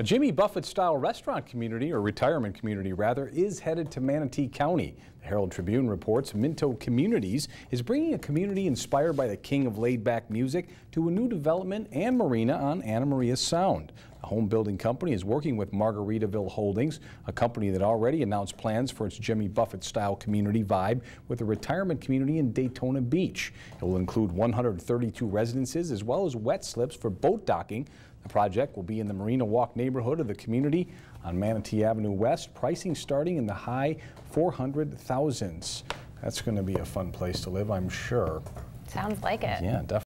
A Jimmy Buffett-style restaurant community, or retirement community rather, is headed to Manatee County. The Herald Tribune reports Minto Communities is bringing a community inspired by the king of laid-back music to a new development and marina on Anna Maria Sound. The home building company is working with Margaritaville Holdings, a company that already announced plans for its Jimmy Buffett-style community vibe with a retirement community in Daytona Beach. It will include 132 residences as well as wet slips for boat docking. The project will be in the Marina Walk neighborhood of the community on Manatee Avenue West, pricing starting in the high 400,000s. That's going to be a fun place to live, I'm sure. Sounds like it. Yeah, definitely.